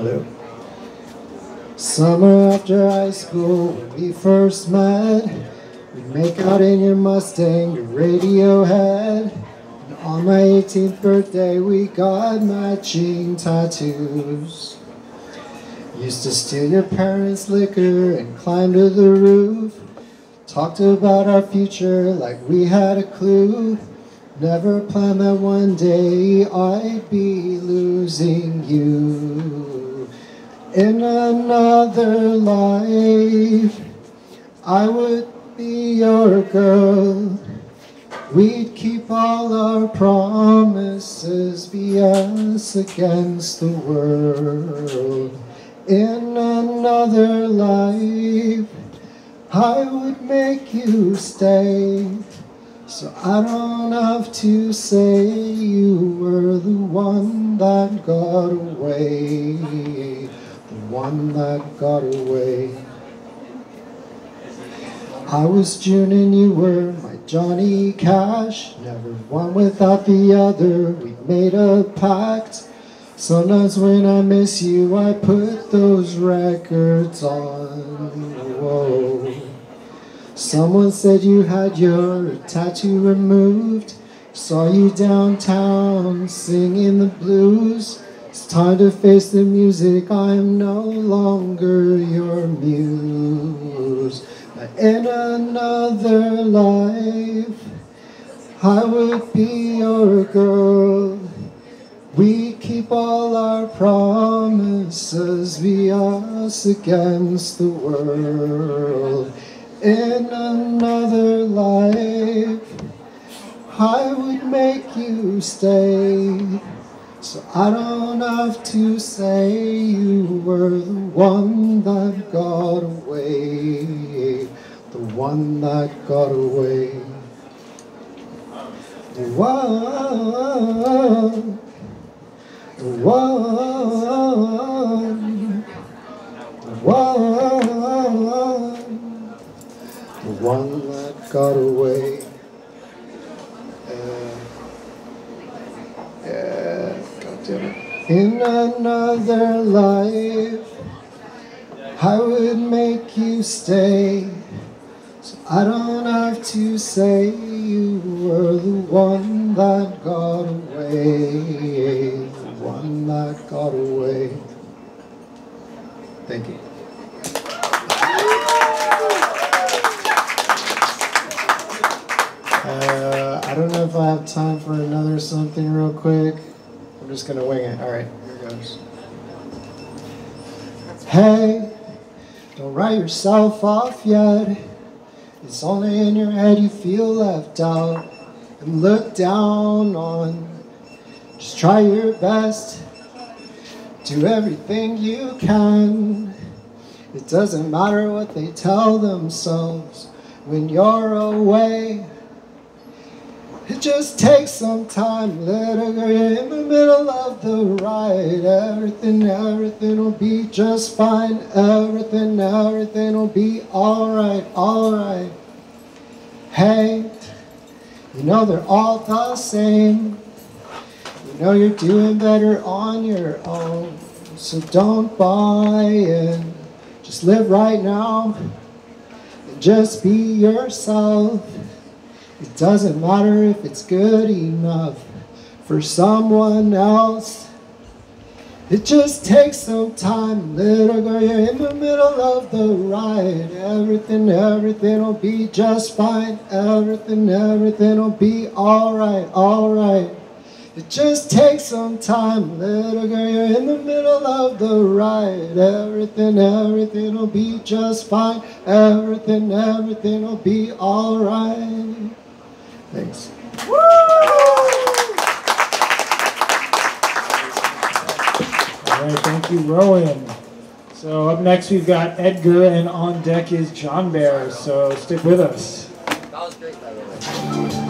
Hello. Summer after high school, when we first met, we'd make out in your Mustang, your Radiohead. And on my 18th birthday, we got matching tattoos. Used to steal your parents' liquor and climb to the roof. Talked about our future like we had a clue. Never planned that one day I'd be losing you. In another life, I would be your girl. We'd keep all our promises, be us against the world. In another life, I would make you stay. So I don't have to say you were the one that got away. One that got away. I was June and you were my Johnny Cash. Never one without the other. We made a pact. Sometimes when I miss you, I put those records on. Whoa. Someone said you had your tattoo removed. Saw you downtown singing the blues. It's time to face the music. I'm no longer your muse. But in another life, I would be your girl. We keep all our promises, be us against the world. In another life, I would make you stay. So I don't have to say you were the one that got away. The one that got away. The one. The one. The one. The one that got away. Uh, yeah, God damn it. In another life, I would make you stay. So I don't have to say you were the one that got away. The one that got away. Thank you. Uh, I don't know if I have time for another something real quick. I'm just gonna wing it. All right, here goes. Hey, don't write yourself off yet. It's only in your head you feel left out and looked down on. Just try your best. Do everything you can. It doesn't matter what they tell themselves when you're away. It just takes some time, little girl, you're in the middle of the ride. Everything, everything will be just fine. Everything, everything will be alright, alright. Hey, you know they're all the same. You know you're doing better on your own. So don't buy in. Just live right now and just be yourself. It doesn't matter if it's good enough for someone else. It just takes some time, little girl, you're in the middle of the ride. Everything, everything will be just fine. Everything, everything will be alright, alright. It just takes some time, little girl, you're in the middle of the ride. Everything, everything will be just fine. Everything, everything will be alright. Thanks. All right, thank you, Rowan. So up next we've got Edgar, and on deck is John Bear. So stick with us. That was great, by the way.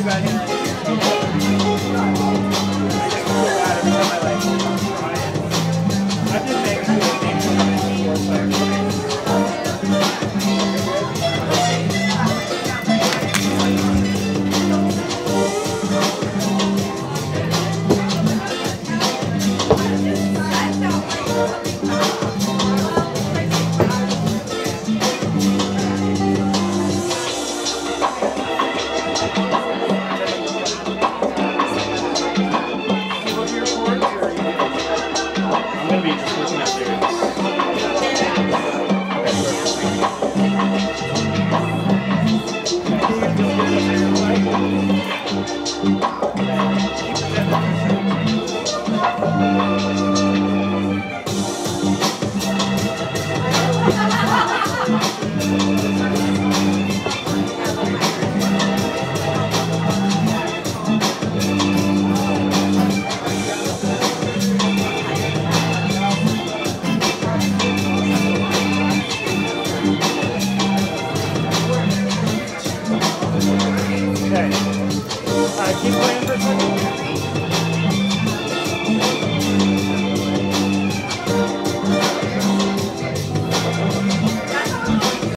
everybody.